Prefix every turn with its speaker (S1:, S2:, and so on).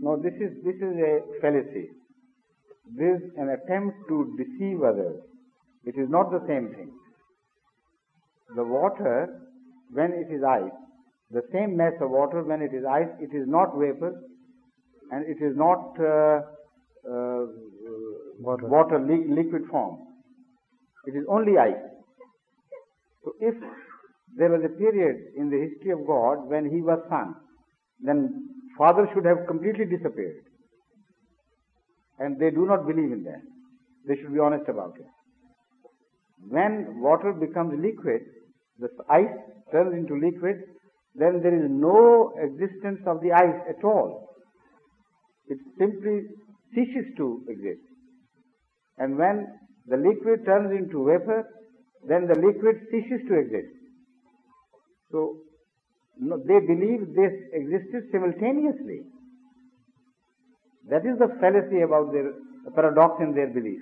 S1: No, this is this is a fallacy. This is an attempt to deceive others. It is not the same thing. The water, when it is ice, the same mass of water when it is ice, it is not vapor, and it is not uh, uh,
S2: Water.
S1: water li- liquid form. It is only ice. So if there was a period in the history of God when he was son, then father should have completely disappeared. And they do not believe in that. They should be honest about it. When water becomes liquid, the ice turns into liquid, then there is no existence of the ice at all. It simply ceases to exist. And when the liquid turns into vapor, then the liquid ceases to exist. So, no, they believe this existed simultaneously. That is the fallacy about their the paradox in their belief.